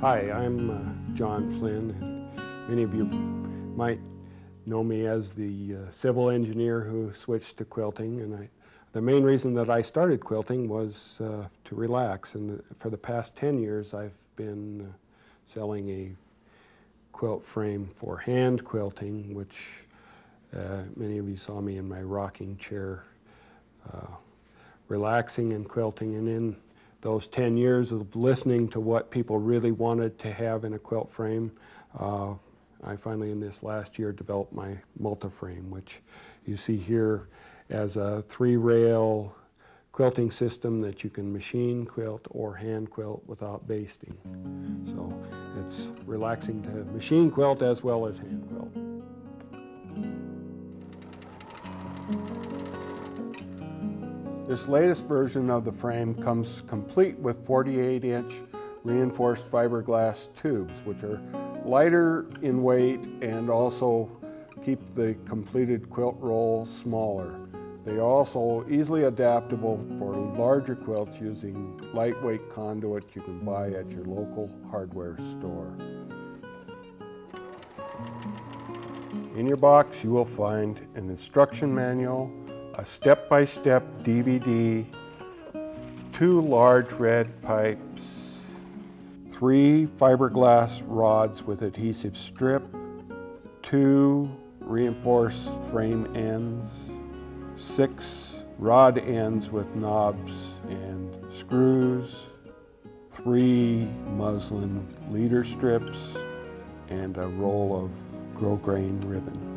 Hi, I'm uh, John Flynn, and many of you might know me as the uh, civil engineer who switched to quilting. And I, the main reason that I started quilting was uh, to relax. And for the past 10 years, I've been uh, selling a quilt frame for hand quilting, which uh, many of you saw me in my rocking chair, uh, relaxing and quilting. And in those 10 years of listening to what people really wanted to have in a quilt frame, uh, I finally in this last year developed my multi-frame, which you see here as a three-rail quilting system that you can machine quilt or hand quilt without basting. So it's relaxing to machine quilt as well as hand quilt. This latest version of the frame comes complete with 48 inch reinforced fiberglass tubes, which are lighter in weight and also keep the completed quilt roll smaller. They are also easily adaptable for larger quilts using lightweight conduit you can buy at your local hardware store. In your box you will find an instruction manual, a step-by-step -step DVD, two large red pipes, three fiberglass rods with adhesive strip, two reinforced frame ends, six rod ends with knobs and screws, three muslin leader strips, and a roll of grosgrain ribbon.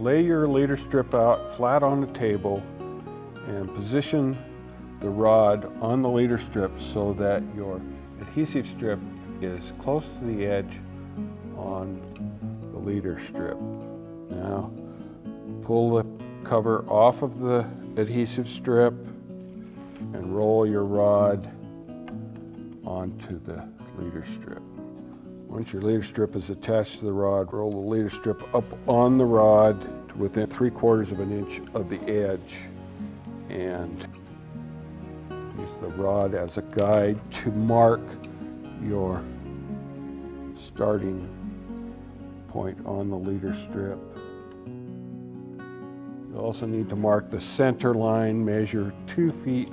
Lay your leader strip out flat on the table and position the rod on the leader strip so that your adhesive strip is close to the edge on the leader strip. Now pull the cover off of the adhesive strip and roll your rod onto the leader strip. Once your leader strip is attached to the rod, roll the leader strip up on the rod to within three quarters of an inch of the edge and use the rod as a guide to mark your starting point on the leader strip. You also need to mark the center line, measure two feet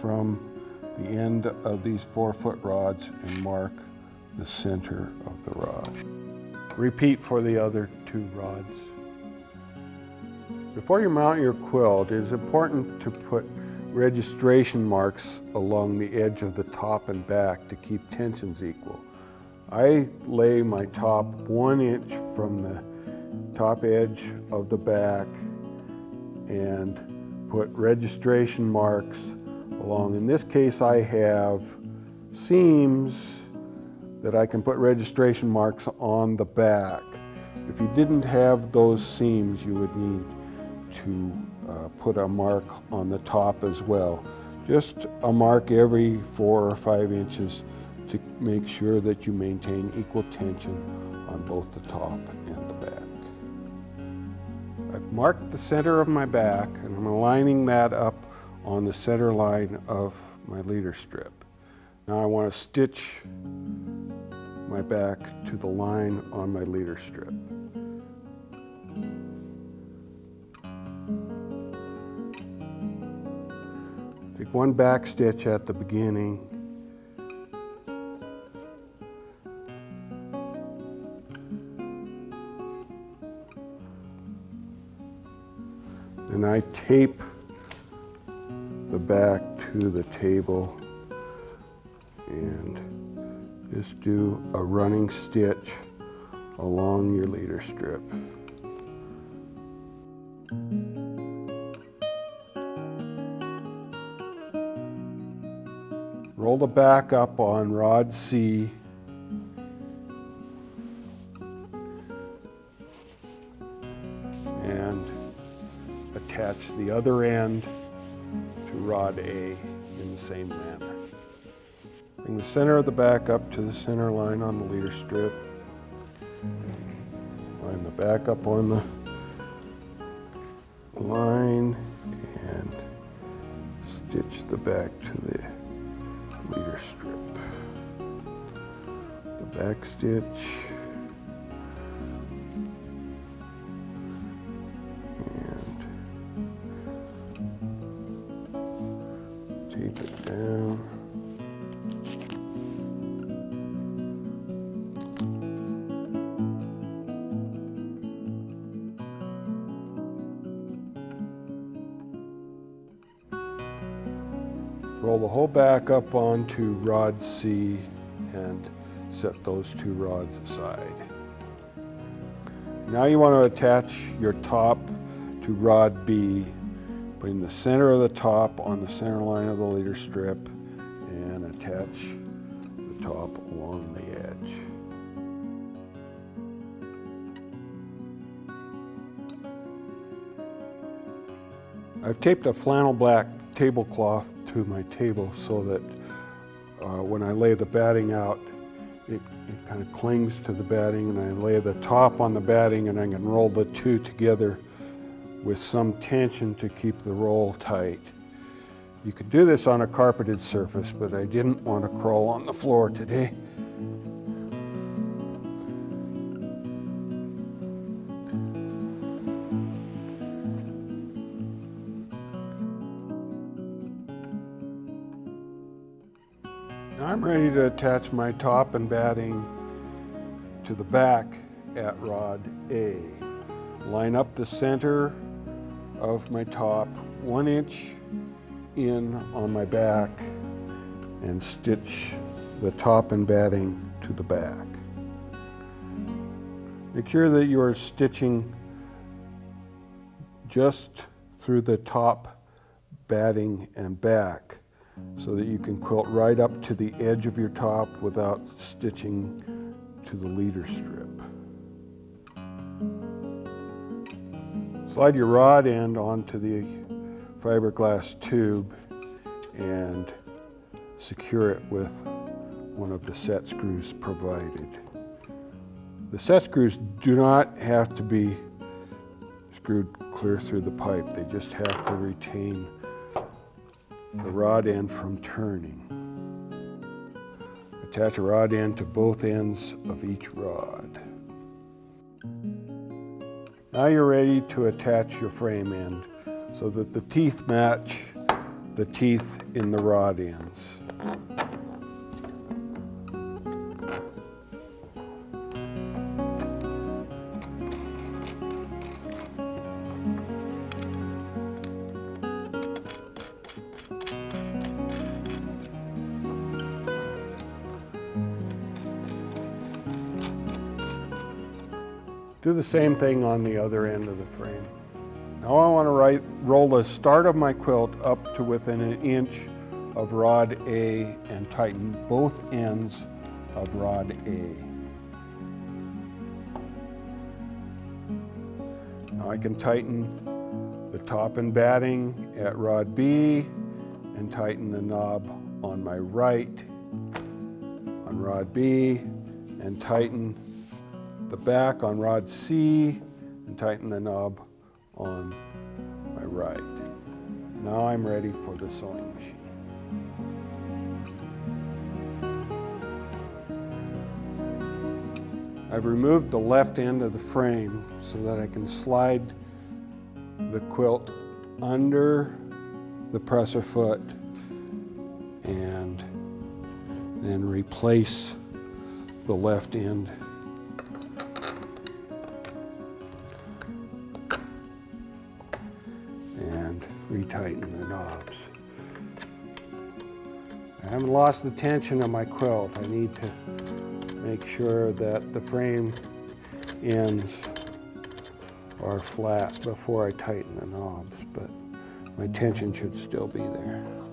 from the end of these four foot rods and mark the center of the rod. Repeat for the other two rods. Before you mount your quilt, it is important to put registration marks along the edge of the top and back to keep tensions equal. I lay my top one inch from the top edge of the back and put registration marks along. In this case, I have seams that I can put registration marks on the back. If you didn't have those seams, you would need to uh, put a mark on the top as well. Just a mark every four or five inches to make sure that you maintain equal tension on both the top and the back. I've marked the center of my back and I'm aligning that up on the center line of my leader strip. Now I want to stitch my back to the line on my leader strip. Take one back stitch at the beginning and I tape the back to the table and just do a running stitch along your leader strip. Roll the back up on rod C and attach the other end rod A in the same manner. Bring the center of the back up to the center line on the leader strip. Line the back up on the line and stitch the back to the leader strip. The back stitch up onto rod C and set those two rods aside. Now you want to attach your top to rod B, putting the center of the top on the center line of the leader strip and attach the top along the edge. I've taped a flannel black tablecloth to my table so that uh, when I lay the batting out, it, it kind of clings to the batting and I lay the top on the batting and I can roll the two together with some tension to keep the roll tight. You could do this on a carpeted surface, but I didn't want to crawl on the floor today. To attach my top and batting to the back at rod A. Line up the center of my top one inch in on my back and stitch the top and batting to the back. Make sure that you are stitching just through the top batting and back so that you can quilt right up to the edge of your top without stitching to the leader strip. Slide your rod end onto the fiberglass tube and secure it with one of the set screws provided. The set screws do not have to be screwed clear through the pipe. They just have to retain the rod end from turning. Attach a rod end to both ends of each rod. Now you're ready to attach your frame end so that the teeth match the teeth in the rod ends. Do the same thing on the other end of the frame. Now I want to write, roll the start of my quilt up to within an inch of rod A and tighten both ends of rod A. Now I can tighten the top and batting at rod B and tighten the knob on my right on rod B and tighten the back on rod C and tighten the knob on my right. Now I'm ready for the sewing machine. I've removed the left end of the frame so that I can slide the quilt under the presser foot and then replace the left end retighten the knobs. I haven't lost the tension of my quilt. I need to make sure that the frame ends are flat before I tighten the knobs, but my tension should still be there.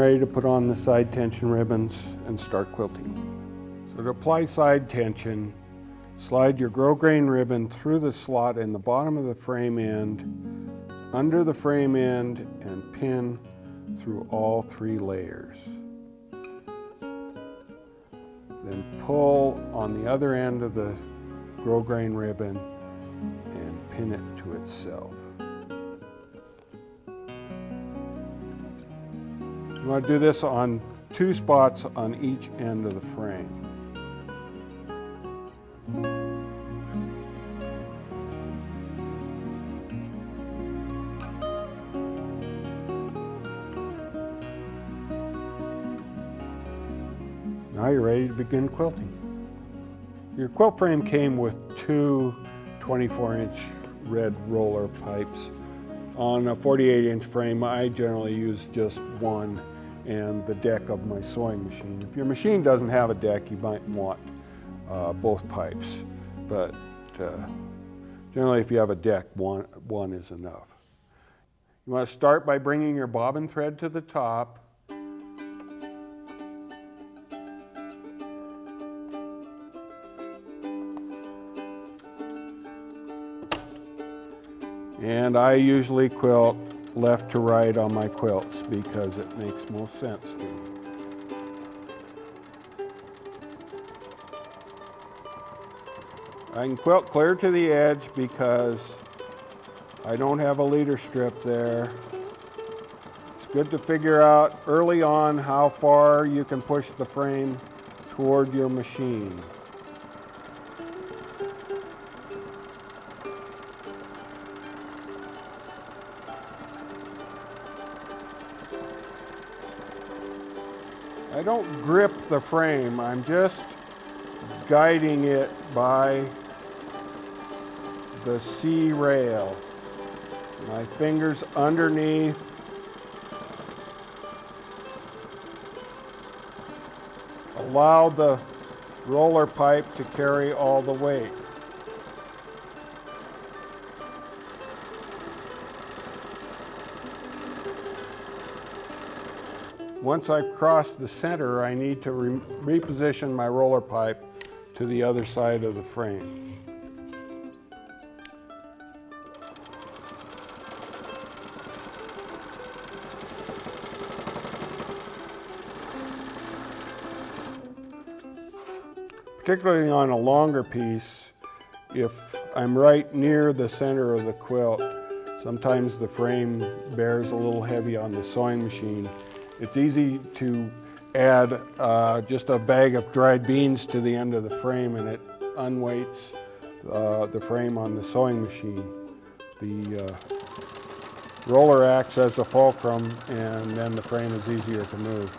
Ready to put on the side tension ribbons and start quilting. So to apply side tension, slide your grosgrain ribbon through the slot in the bottom of the frame end, under the frame end, and pin through all three layers. Then pull on the other end of the grosgrain ribbon and pin it to itself. You want to do this on two spots on each end of the frame. Now you're ready to begin quilting. Your quilt frame came with two 24 inch red roller pipes. On a 48 inch frame, I generally use just one and the deck of my sewing machine. If your machine doesn't have a deck, you might want uh, both pipes, but uh, generally if you have a deck, one, one is enough. You want to start by bringing your bobbin thread to the top And I usually quilt left to right on my quilts because it makes most sense to me. I can quilt clear to the edge because I don't have a leader strip there. It's good to figure out early on how far you can push the frame toward your machine. I don't grip the frame, I'm just guiding it by the C rail. My fingers underneath. Allow the roller pipe to carry all the weight. Once I've crossed the center, I need to re reposition my roller pipe to the other side of the frame. Particularly on a longer piece, if I'm right near the center of the quilt, sometimes the frame bears a little heavy on the sewing machine it's easy to add uh, just a bag of dried beans to the end of the frame and it unweights uh, the frame on the sewing machine. The uh, roller acts as a fulcrum and then the frame is easier to move.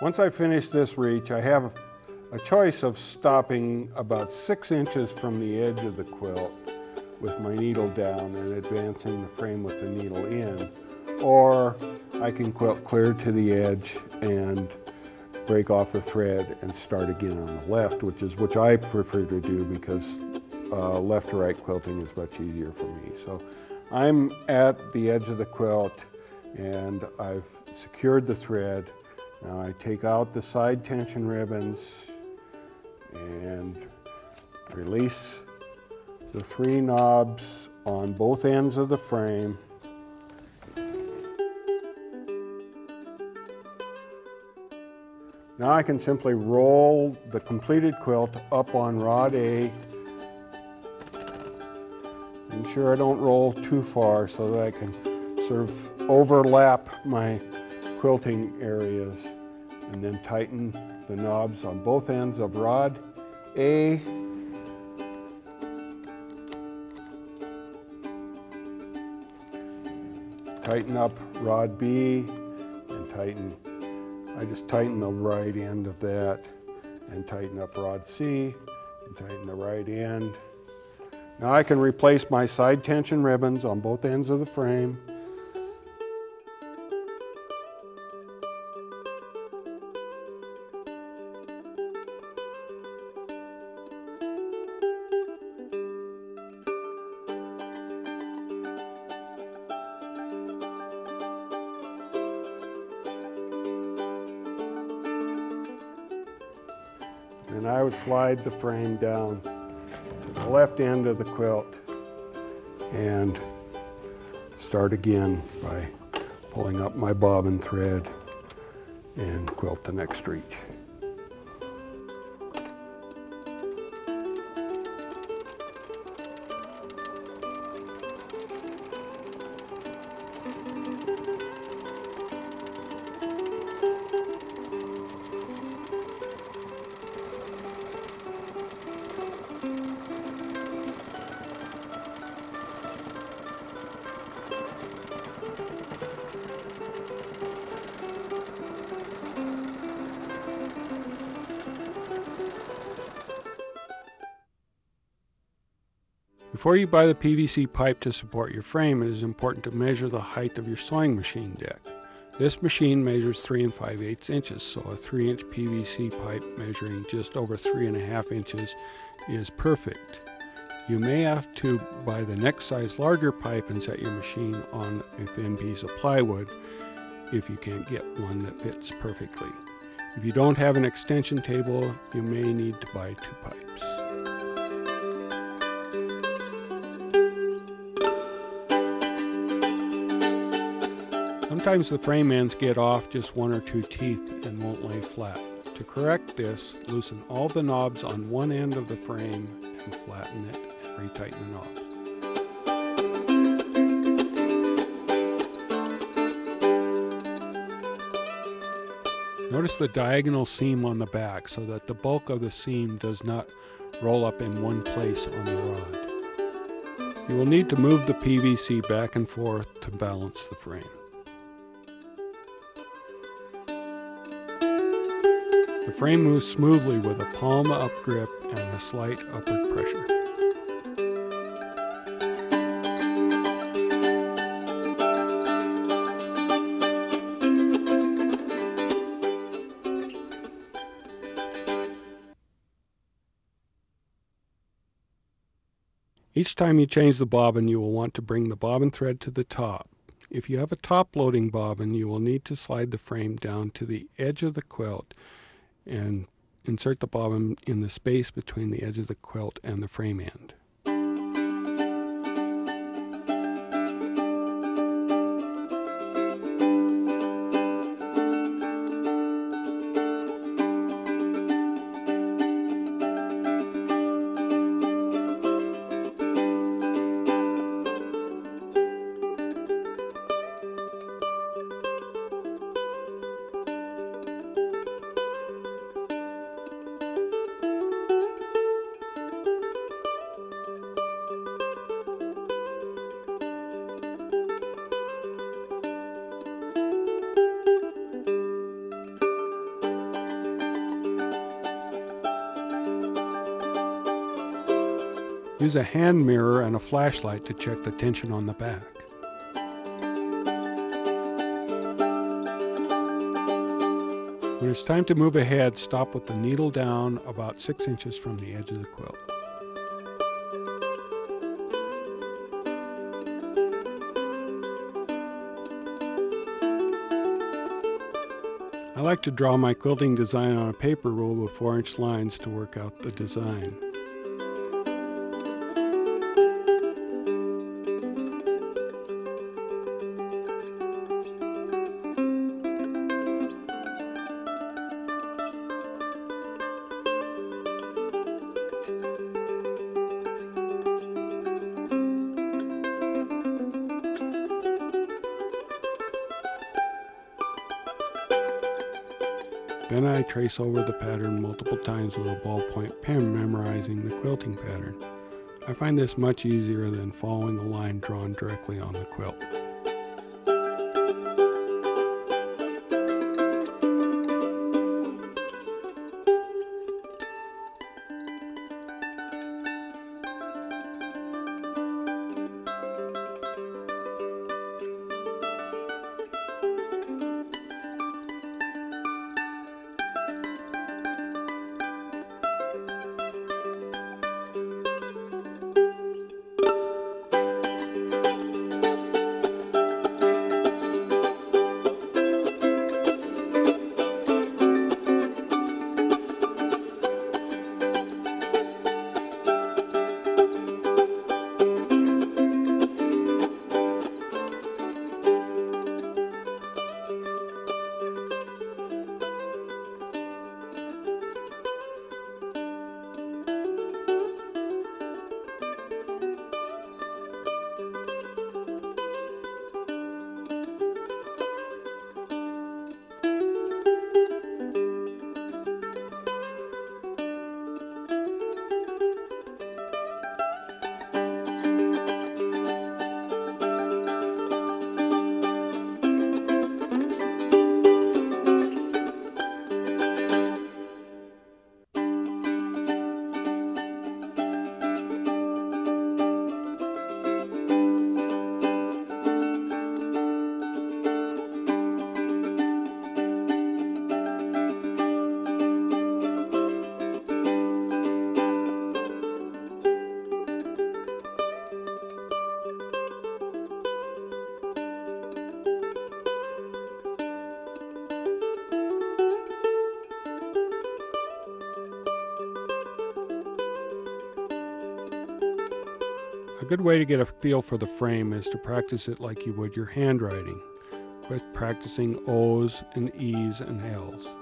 Once I finish this reach, I have a choice of stopping about six inches from the edge of the quilt with my needle down and advancing the frame with the needle in. Or I can quilt clear to the edge and break off the thread and start again on the left, which is which I prefer to do because uh, left to right quilting is much easier for me. So I'm at the edge of the quilt and I've secured the thread. Now I take out the side tension ribbons and release the three knobs on both ends of the frame. Now I can simply roll the completed quilt up on rod A. Make sure I don't roll too far so that I can sort of overlap my quilting areas and then tighten the knobs on both ends of rod A. Tighten up rod B and tighten, I just tighten the right end of that and tighten up rod C and tighten the right end. Now I can replace my side tension ribbons on both ends of the frame Then I would slide the frame down to the left end of the quilt and start again by pulling up my bobbin thread and quilt the next reach. Before you buy the PVC pipe to support your frame, it is important to measure the height of your sewing machine deck. This machine measures 3 and 5 eighths inches, so a 3 inch PVC pipe measuring just over 3.5 inches is perfect. You may have to buy the next size larger pipe and set your machine on a thin piece of plywood if you can't get one that fits perfectly. If you don't have an extension table, you may need to buy two pipes. Sometimes the frame ends get off just one or two teeth and won't lay flat. To correct this, loosen all the knobs on one end of the frame and flatten it and retighten the knob. Notice the diagonal seam on the back so that the bulk of the seam does not roll up in one place on the rod. You will need to move the PVC back and forth to balance the frame. The frame moves smoothly with a palm up grip and a slight upward pressure. Each time you change the bobbin, you will want to bring the bobbin thread to the top. If you have a top loading bobbin, you will need to slide the frame down to the edge of the quilt and insert the bobbin in the space between the edge of the quilt and the frame end. Use a hand mirror and a flashlight to check the tension on the back. When it's time to move ahead, stop with the needle down about 6 inches from the edge of the quilt. I like to draw my quilting design on a paper roll with 4 inch lines to work out the design. Then I trace over the pattern multiple times with a ballpoint pen, memorizing the quilting pattern. I find this much easier than following a line drawn directly on the quilt. Good way to get a feel for the frame is to practice it like you would your handwriting, with practicing O's and E's and L's.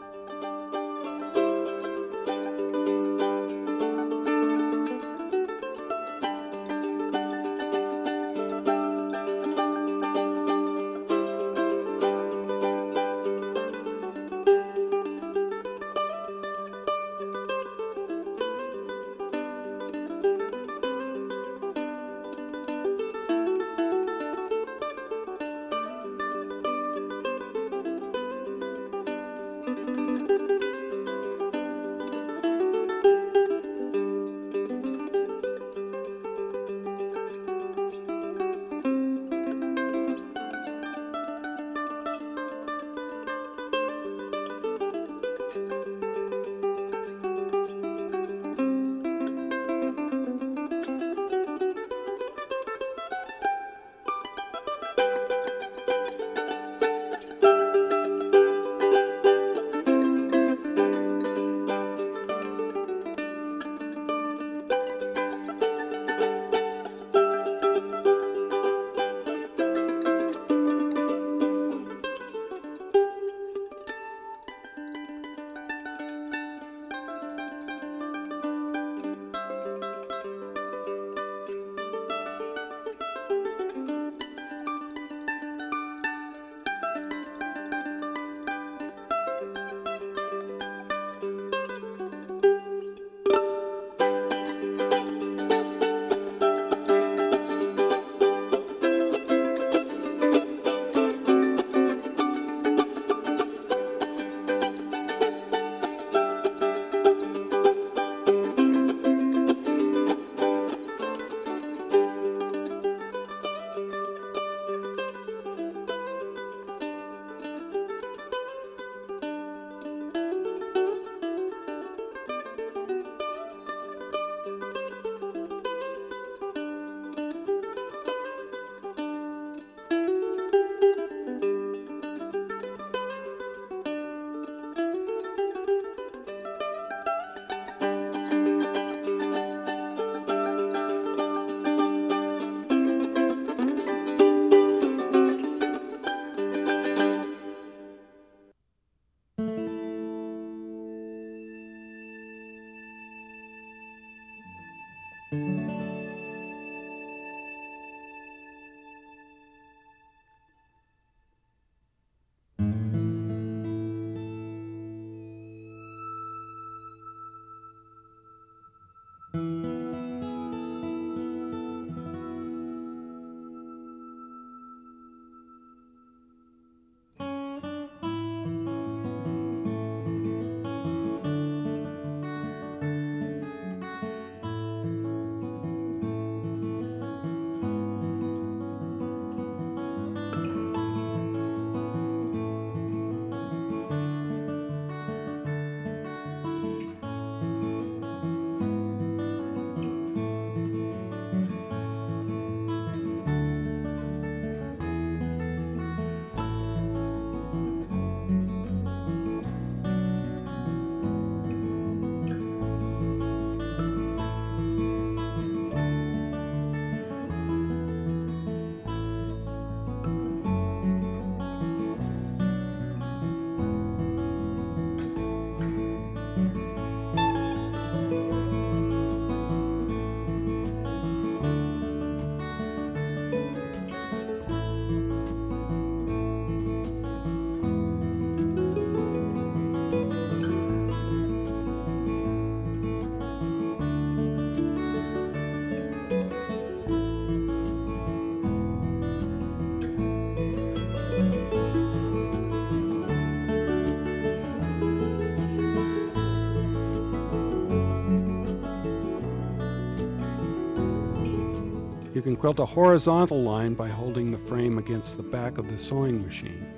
Can quilt a horizontal line by holding the frame against the back of the sewing machine.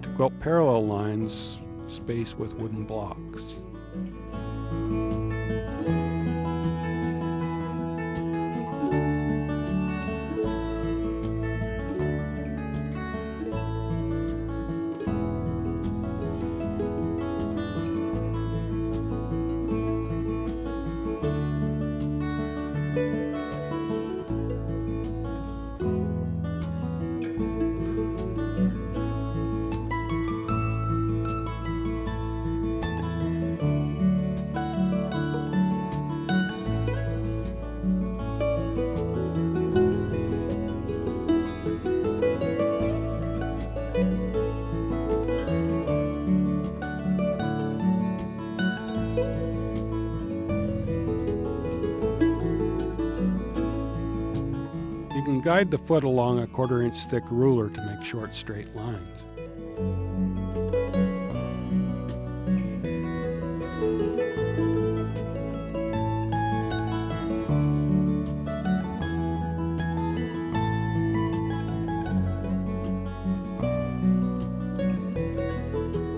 To quilt parallel lines, space with wooden blocks. Guide the foot along a quarter inch thick ruler to make short straight lines.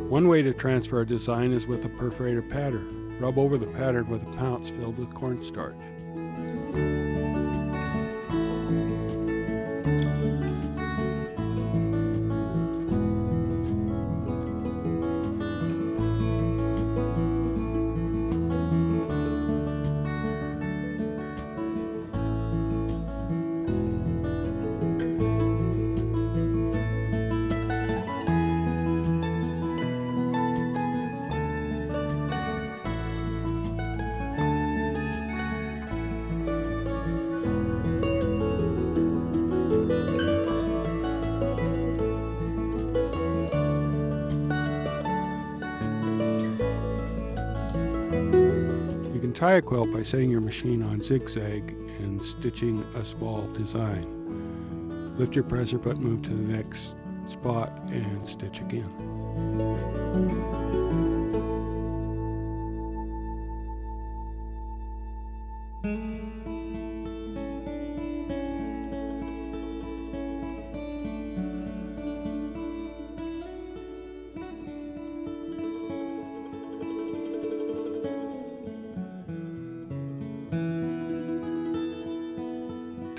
One way to transfer a design is with a perforated pattern. Rub over the pattern with a pounce filled with cornstarch. Tie a quilt by setting your machine on zigzag and stitching a small design. Lift your presser foot, move to the next spot, and stitch again.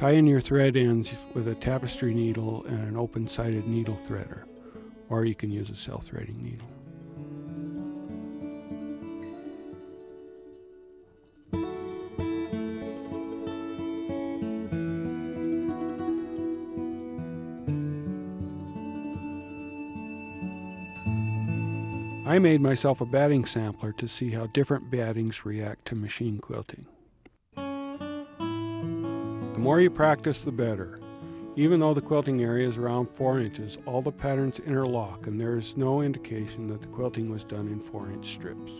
Tie in your thread ends with a tapestry needle and an open-sided needle threader, or you can use a self-threading needle. I made myself a batting sampler to see how different battings react to machine quilting more you practice, the better. Even though the quilting area is around 4 inches, all the patterns interlock and there is no indication that the quilting was done in 4 inch strips.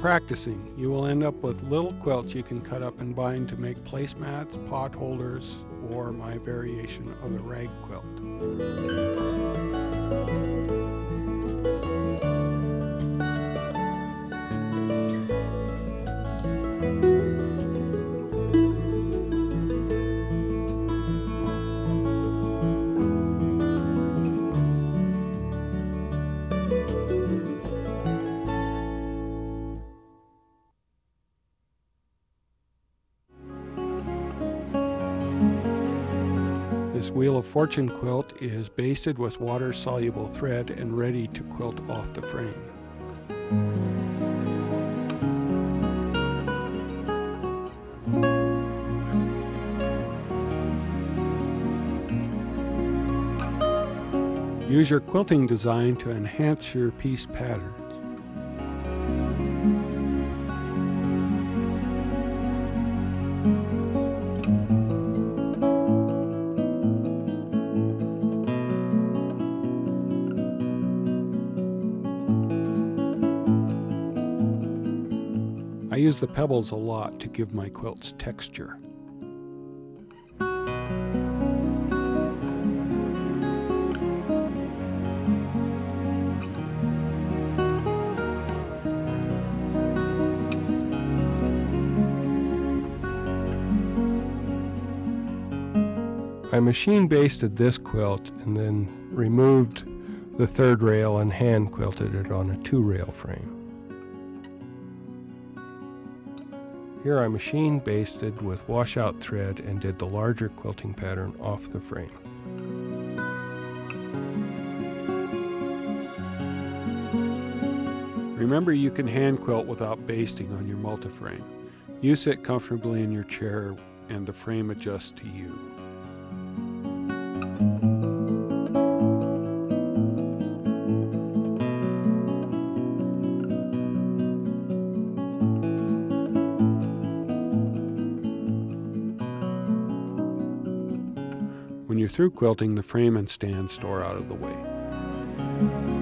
Practicing. You will end up with little quilts you can cut up and bind to make placemats, pot holders, or my variation of the rag quilt. Fortune quilt is basted with water-soluble thread and ready to quilt off the frame. Use your quilting design to enhance your piece pattern. The pebbles a lot to give my quilts texture. I machine basted this quilt and then removed the third rail and hand quilted it on a two rail frame. Here I machine basted with washout thread and did the larger quilting pattern off the frame. Remember you can hand quilt without basting on your multiframe. You sit comfortably in your chair and the frame adjusts to you. Through quilting, the frame and stand store out of the way.